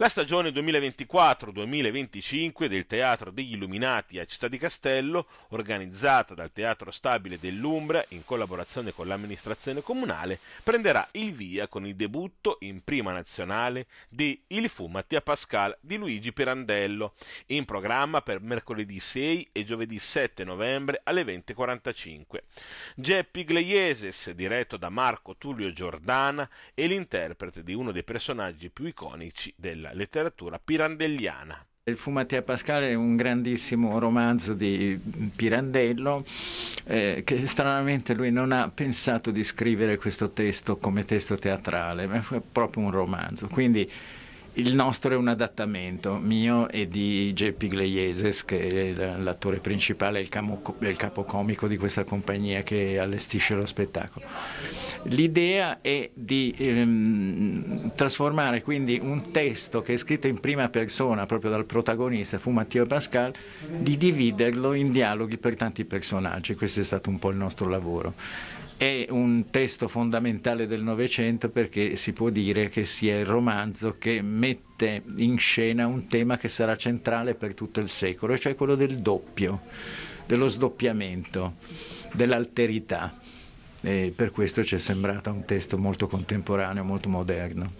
La stagione 2024-2025 del Teatro degli Illuminati a Città di Castello, organizzata dal Teatro Stabile dell'Umbria in collaborazione con l'amministrazione comunale, prenderà il via con il debutto in prima nazionale di Il fu Mattia Pascal di Luigi Pirandello, in programma per mercoledì 6 e giovedì 7 novembre alle 20.45. Geppi Gleieses, diretto da Marco Tullio Giordana, è l'interprete di uno dei personaggi più iconici della letteratura pirandelliana. Il Fumatea Pascale è un grandissimo romanzo di Pirandello eh, che stranamente lui non ha pensato di scrivere questo testo come testo teatrale, ma è proprio un romanzo. Quindi il nostro è un adattamento mio e di Geppi Gleieses, che è l'attore principale, il, il capocomico di questa compagnia che allestisce lo spettacolo. L'idea è di ehm, trasformare quindi un testo che è scritto in prima persona proprio dal protagonista, fu Matteo Pascal, di dividerlo in dialoghi per tanti personaggi. Questo è stato un po' il nostro lavoro. È un testo fondamentale del Novecento perché si può dire che sia il romanzo che mette in scena un tema che sarà centrale per tutto il secolo, cioè quello del doppio, dello sdoppiamento, dell'alterità. E per questo ci è sembrato un testo molto contemporaneo, molto moderno.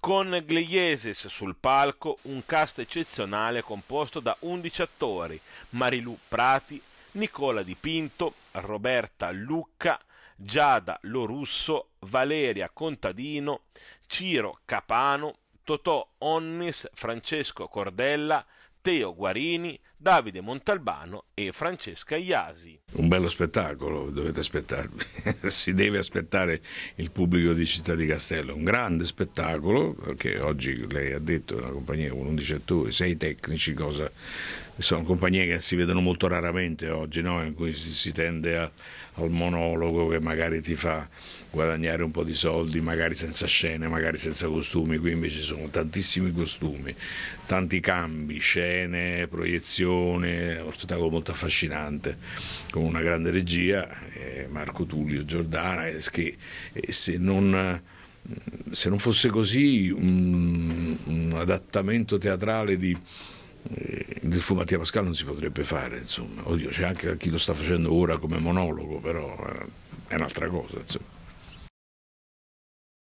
Con Gleieses sul palco un cast eccezionale composto da 11 attori, Marilu Prati, Nicola Di Pinto, Roberta Lucca, Giada Lorusso, Valeria Contadino, Ciro Capano, Totò Onnis, Francesco Cordella, Teo Guarini, Davide Montalbano e Francesca Iasi. Un bello spettacolo, dovete aspettarvi, si deve aspettare il pubblico di Città di Castello, un grande spettacolo, perché oggi lei ha detto una compagnia con 11 attori, 6 tecnici, cosa sono compagnie che si vedono molto raramente oggi, no? in cui si, tende a, al monologo che magari ti fa guadagnare un po' di soldi, magari senza scene, magari senza costumi, qui invece sono tantissimi costumi, tanti cambi, scene, proiezione, uno spettacolo molto affascinante, con una grande regia, eh, Marco Tullio Giordana, eh, che eh, se non se non fosse così un, un adattamento teatrale di, eh, del fu Mattia Pascal non si potrebbe fare, insomma. Oddio, c'è anche chi lo sta facendo ora come monologo, però eh, è un'altra cosa, insomma.